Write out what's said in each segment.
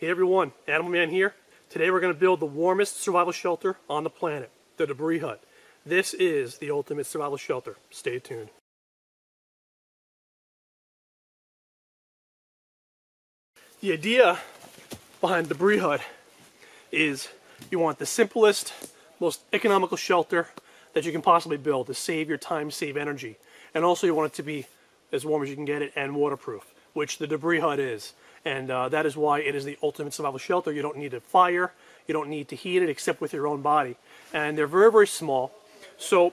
Hey everyone, Animal Man here. Today we're going to build the warmest survival shelter on the planet, the debris hut. This is the ultimate survival shelter. Stay tuned. The idea behind the debris hut is you want the simplest, most economical shelter that you can possibly build to save your time, save energy. And also you want it to be as warm as you can get it and waterproof, which the debris hut is. And uh, that is why it is the ultimate survival shelter. You don't need a fire, you don't need to heat it except with your own body. And they're very, very small. So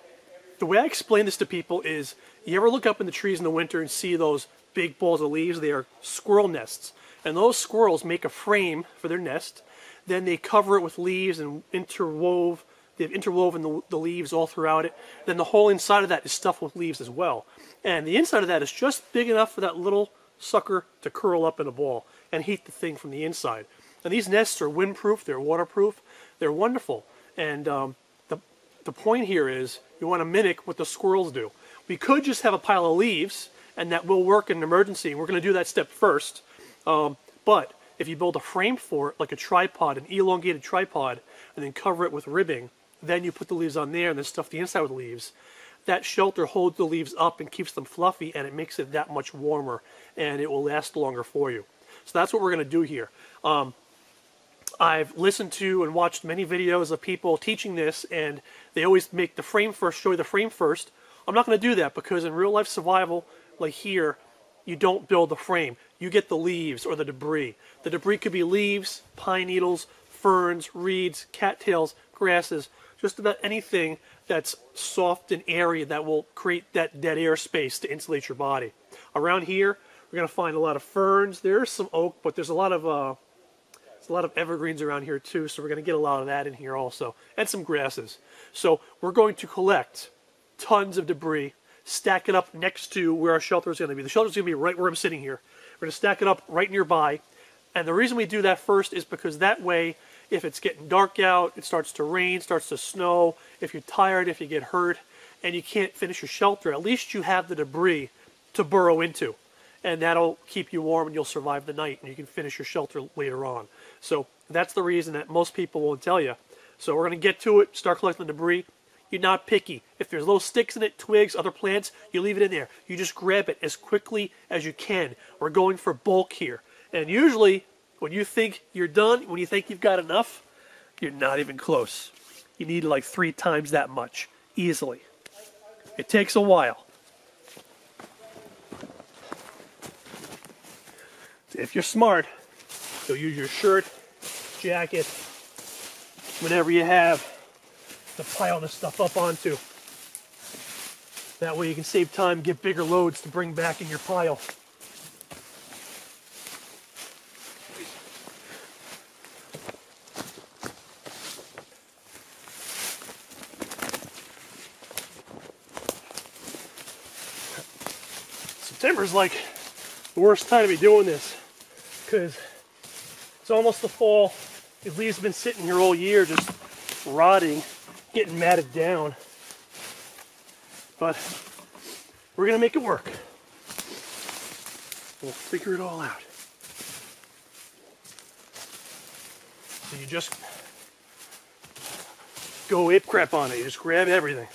the way I explain this to people is, you ever look up in the trees in the winter and see those big balls of leaves? They are squirrel nests. And those squirrels make a frame for their nest. Then they cover it with leaves and interwove they've interwoven the, the, leaves all throughout it. Then the whole inside of that is stuffed with leaves as well. And the inside of that is just big enough for that little sucker to curl up in a ball and heat the thing from the inside. And these nests are windproof, they're waterproof, they're wonderful. And um, the, the point here is you want to mimic what the squirrels do. We could just have a pile of leaves and that will work in an emergency. We're going to do that step first. Um, but if you build a frame for it, like a tripod, an elongated tripod, and then cover it with ribbing, then you put the leaves on there and then stuff the inside with leaves, that shelter holds the leaves up and keeps them fluffy and it makes it that much warmer and it will last longer for you. So that's what we're going to do here. Um, I've listened to and watched many videos of people teaching this and they always make the frame first, show you the frame first. I'm not going to do that because in real life survival, like here, you don't build the frame. You get the leaves or the debris. The debris could be leaves, pine needles, ferns, reeds, cattails, grasses, just about anything that's soft and airy that will create that dead air space to insulate your body. Around here, we're going to find a lot of ferns. There's some oak, but there's a lot of uh, a lot of evergreens around here too, so we're going to get a lot of that in here also, and some grasses. So we're going to collect tons of debris, stack it up next to where our shelter is going to be. The shelter is going to be right where I'm sitting here. We're going to stack it up right nearby, and the reason we do that first is because that way if it's getting dark out, it starts to rain, starts to snow, if you're tired, if you get hurt, and you can't finish your shelter, at least you have the debris to burrow into. And that'll keep you warm and you'll survive the night and you can finish your shelter later on. So that's the reason that most people won't tell you. So we're going to get to it, start collecting the debris. You're not picky. If there's little sticks in it, twigs, other plants, you leave it in there. You just grab it as quickly as you can. We're going for bulk here. And usually when you think you're done, when you think you've got enough, you're not even close. You need like three times that much, easily. It takes a while. If you're smart, you'll use your shirt, jacket, whatever you have to pile this stuff up onto. That way you can save time, get bigger loads to bring back in your pile. September's like the worst time to be doing this because it's almost the fall. These leaves have been sitting here all year just rotting, getting matted down. But we're gonna make it work. We'll figure it all out. So you just go ape crap on it. You just grab everything.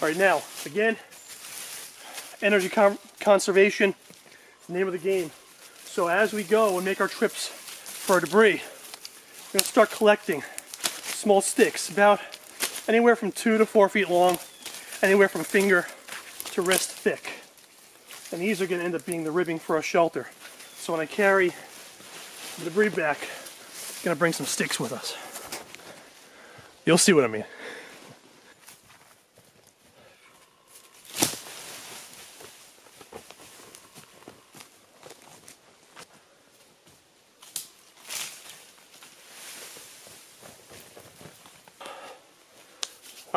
All right, now, again, energy conservation, name of the game. So as we go and make our trips for our debris, we're gonna start collecting small sticks, about anywhere from two to four feet long, anywhere from finger to wrist thick. And these are gonna end up being the ribbing for our shelter. So when I carry the debris back, I'm gonna bring some sticks with us. You'll see what I mean.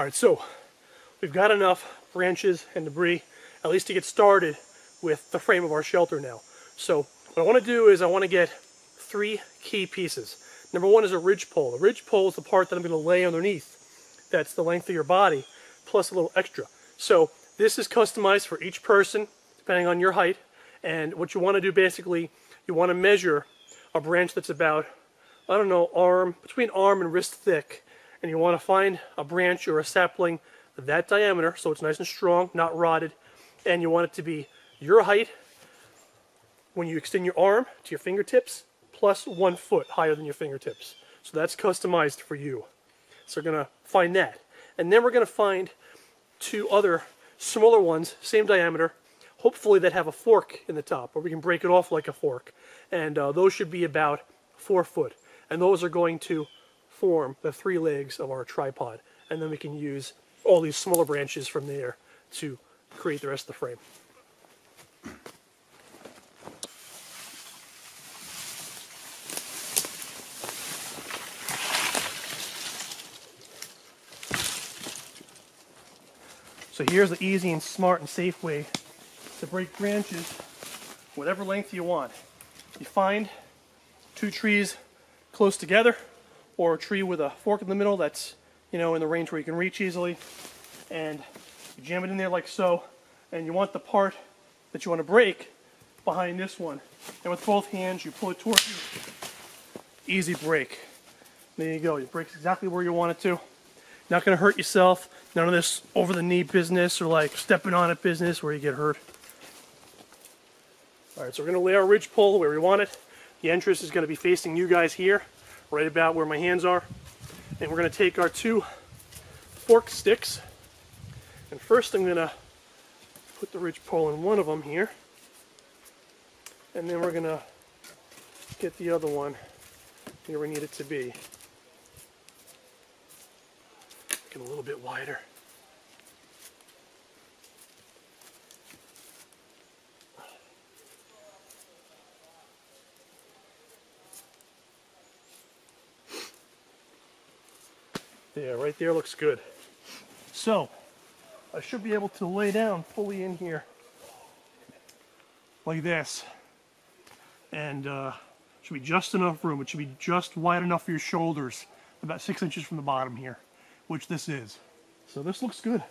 All right, so we've got enough branches and debris, at least to get started with the frame of our shelter now. So What I want to do is I want to get three key pieces. Number one is a ridge pole. The ridge pole is the part that I'm going to lay underneath. That's the length of your body, plus a little extra. So this is customized for each person, depending on your height. And what you want to do basically, you want to measure a branch that's about, I don't know, arm, between arm and wrist thick. And you want to find a branch or a sapling that diameter, so it's nice and strong, not rotted. And you want it to be your height when you extend your arm to your fingertips, plus one foot higher than your fingertips. So that's customized for you. So we're going to find that. And then we're going to find two other smaller ones, same diameter, hopefully that have a fork in the top, where we can break it off like a fork. And uh, those should be about four foot. And those are going to form the three legs of our tripod. And then we can use all these smaller branches from there to create the rest of the frame. So here's the easy and smart and safe way to break branches whatever length you want. You find two trees close together or a tree with a fork in the middle that's you know in the range where you can reach easily. And you jam it in there like so and you want the part that you want to break behind this one. And with both hands you pull it towards you. Easy break. There you go. It breaks exactly where you want it to. Not going to hurt yourself. None of this over the knee business or like stepping on it business where you get hurt. All right, so we're gonna lay our ridge pole where we want it. The entrance is gonna be facing you guys here, right about where my hands are. And we're gonna take our two fork sticks. And first I'm gonna put the ridge pole in one of them here. And then we're gonna get the other one where we need it to be. Get a little bit wider. Yeah, right there looks good. So, I should be able to lay down fully in here like this. And uh, should be just enough room. It should be just wide enough for your shoulders, about six inches from the bottom here which this is. So this looks good.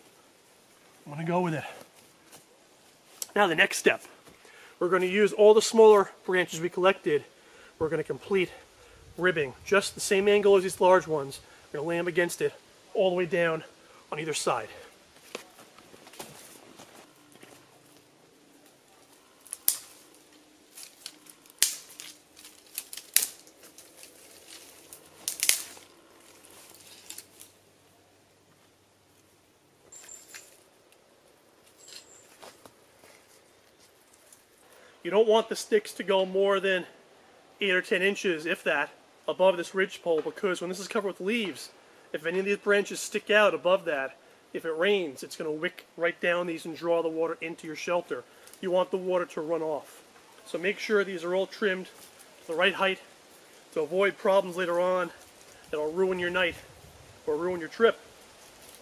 I'm gonna go with it. Now the next step, we're gonna use all the smaller branches we collected. We're gonna complete ribbing, just the same angle as these large ones. We're gonna them against it all the way down on either side. You don't want the sticks to go more than 8 or 10 inches, if that, above this ridge pole because when this is covered with leaves, if any of these branches stick out above that, if it rains, it's going to wick right down these and draw the water into your shelter. You want the water to run off. So make sure these are all trimmed to the right height to avoid problems later on that'll ruin your night or ruin your trip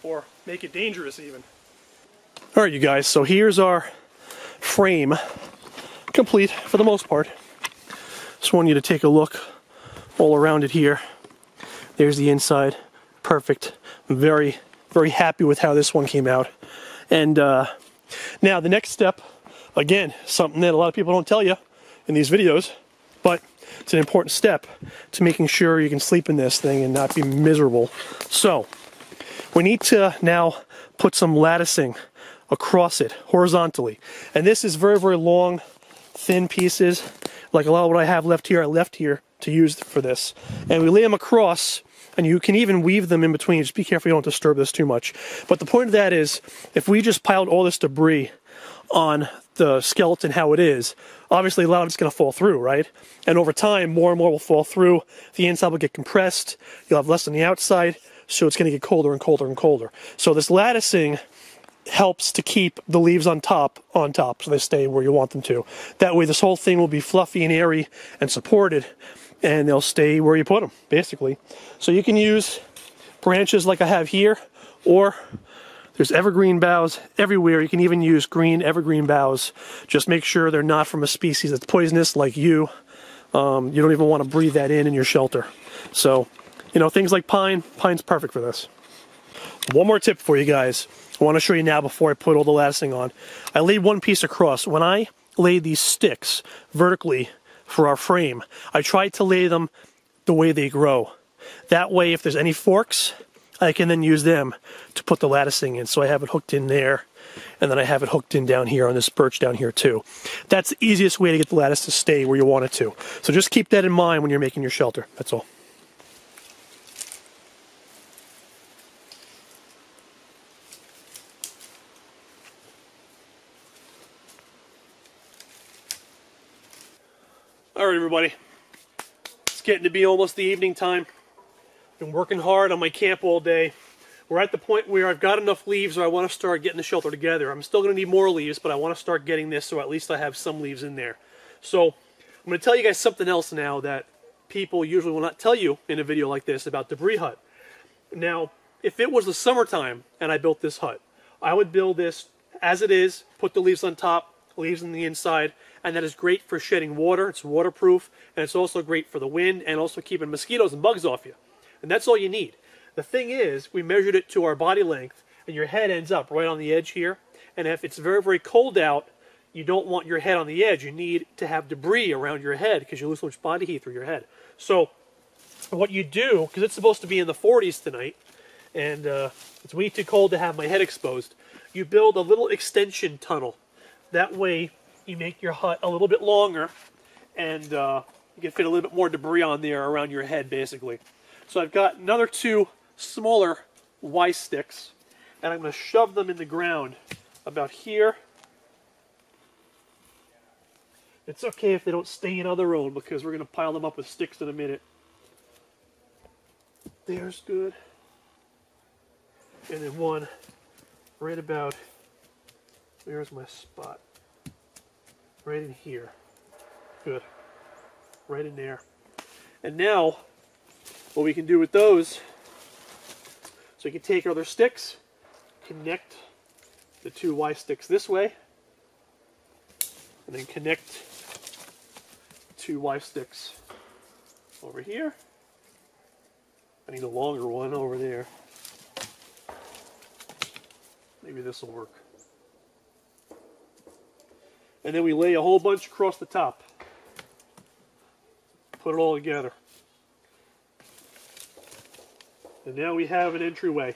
or make it dangerous even. Alright you guys, so here's our frame complete for the most part. Just want you to take a look all around it here. There's the inside. Perfect. I'm very, very happy with how this one came out. And uh, now the next step, again, something that a lot of people don't tell you in these videos, but it's an important step to making sure you can sleep in this thing and not be miserable. So, we need to now put some latticing across it horizontally. And this is very, very long thin pieces, like a lot of what I have left here, I left here to use for this. And we lay them across, and you can even weave them in between. Just be careful you don't disturb this too much. But the point of that is, if we just piled all this debris on the skeleton how it is, obviously a lot of it's going to fall through, right? And over time, more and more will fall through. The inside will get compressed. You'll have less on the outside, so it's going to get colder and colder and colder. So this latticing helps to keep the leaves on top on top so they stay where you want them to. That way this whole thing will be fluffy and airy and supported and they'll stay where yew put them basically. So you can use branches like I have here or There's evergreen boughs everywhere. You can even use green evergreen boughs. Just make sure they're not from a species that's poisonous like you. Um, you don't even want to breathe that in in your shelter. So, you know, things like pine, pine's perfect for this. One more tip for you guys. I want to show you now before I put all the latticing on. I laid one piece across. When I laid these sticks vertically for our frame, I tried to lay them the way they grow. That way, if there's any forks, I can then use them to put the latticing in. So I have it hooked in there, and then I have it hooked in down here on this birch down here too. That's the easiest way to get the lattice to stay where you want it to. So just keep that in mind when you're making your shelter. That's all. All right, everybody. It's getting to be almost the evening time. Been working hard on my camp all day. We're at the point where I've got enough leaves where I want to start getting the shelter together. I'm still going to need more leaves, but I want to start getting this so at least I have some leaves in there. So I'm going to tell you guys something else now that people usually will not tell you in a video like this about debris hut. Now, if it was the summertime and I built this hut, I would build this as it is, put the leaves on top, leaves on the inside, and that is great for shedding water. It's waterproof, and it's also great for the wind and also keeping mosquitoes and bugs off you. And that's all you need. The thing is, we measured it to our body length, and your head ends up right on the edge here. And if it's very, very cold out, you don't want your head on the edge. You need to have debris around your head because you lose so much body heat through your head. So what you do, because it's supposed to be in the 40s tonight, and uh, it's way too cold to have my head exposed, you build a little extension tunnel. That way you make your hut a little bit longer and uh, you can fit a little bit more debris on there around your head basically. So I've got another two smaller Y sticks and I'm going to shove them in the ground about here. It's okay if they don't stay in on their own because we're going to pile them up with sticks in a minute. There's good. And then one right about, there's my spot? Right in here. Good. Right in there. And now, what we can do with those, so you can take our other sticks, connect the two Y sticks this way, and then connect two Y sticks over here. I need a longer one over there. Maybe this will work and then we lay a whole bunch across the top. Put it all together. And now we have an entryway.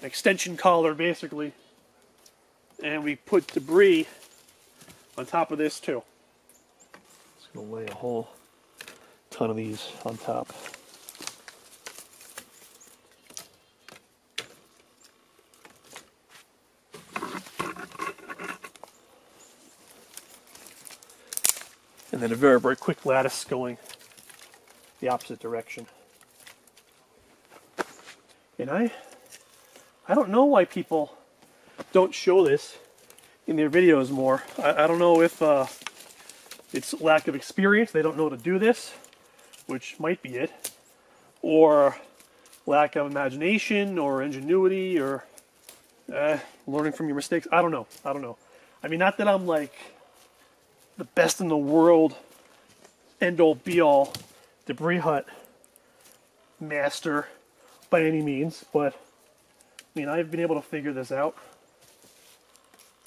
An extension collar, basically. And we put debris on top of this, too. Just going to lay a whole ton of these on top. And then a very, very quick lattice going the opposite direction. And I, I don't know why people don't show this in their videos more. I, I don't know if uh, it's lack of experience, they don't know how to do this, which might be it, or lack of imagination or ingenuity or uh, learning from your mistakes. I don't know. I don't know. I mean, not that I'm like the best in the world, end all be all debris hut master by any means, but I mean, I've been able to figure this out.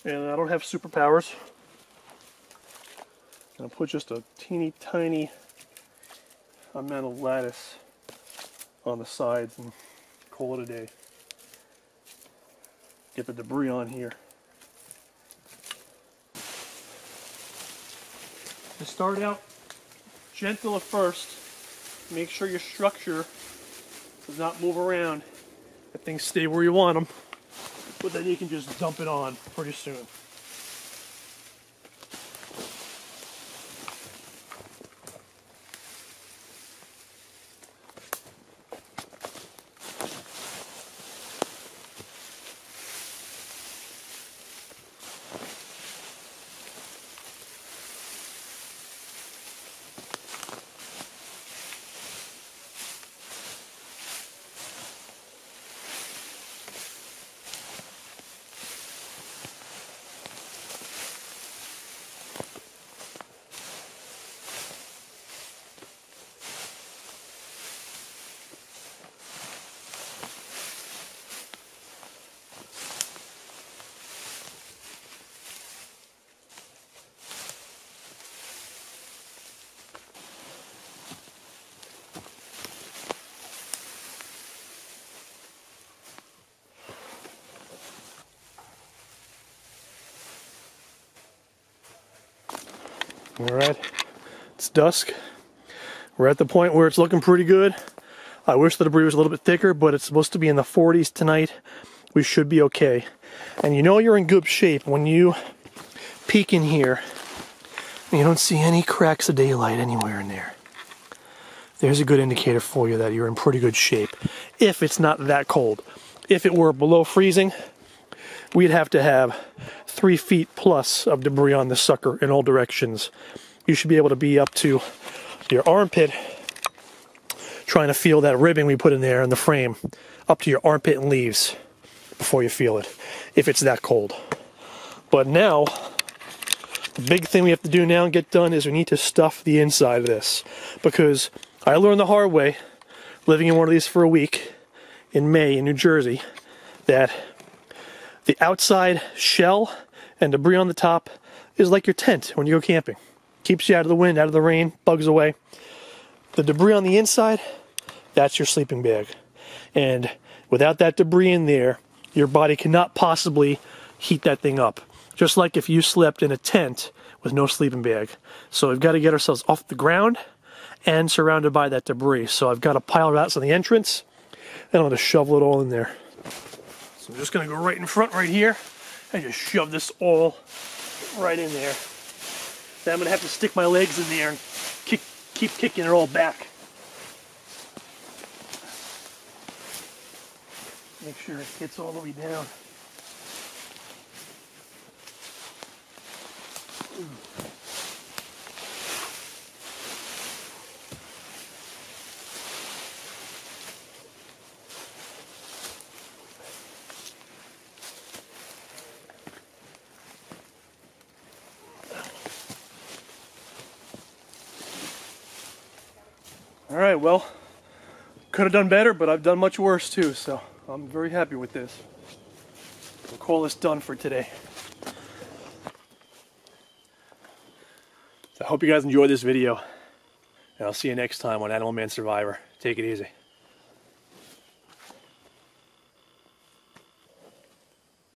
And I don't have superpowers. I'll put just a teeny tiny amount of lattice on the sides and call it a day. Get the debris on here. Start out gentle at first, make sure your structure does not move around, that things stay where you want them, but then you can just dump it on pretty soon. All right, it's dusk. We're at the point where it's looking pretty good. I wish the debris was a little bit thicker, but it's supposed to be in the 40s tonight. We should be okay. And you know you're in good shape when you peek in here you don't see any cracks of daylight anywhere in there. There's a good indicator for you that you're in pretty good shape if it's not that cold. If it were below freezing, we'd have to have three feet plus of debris on the sucker in all directions. You should be able to be up to your armpit, trying to feel that ribbing we put in there in the frame, up to your armpit and leaves before you feel it, if it's that cold. But now, the big thing we have to do now and get done is we need to stuff the inside of this. Because I learned the hard way, living in one of these for a week in May in New Jersey, that the outside shell and debris on the top is like your tent when you go camping. Keeps you out of the wind, out of the rain, bugs away. The debris on the inside, that's your sleeping bag. And without that debris in there, your body cannot possibly heat that thing up. Just like if you slept in a tent with no sleeping bag. So we've got to get ourselves off the ground and surrounded by that debris. So I've got a pile of that on the entrance, and I'm going to shovel it all in there. So I'm just to go right in front right here and just shove this all right in there. Then I'm to have to stick my legs in there and kick, keep kicking it all back. Make sure it gets all the way down. All right, well, could have done better, but I've done much worse too, so I'm very happy with this. We'll call this done for today. So I hope you guys enjoyed this video, and I'll see you next time on Animal Man Survivor. Take it easy.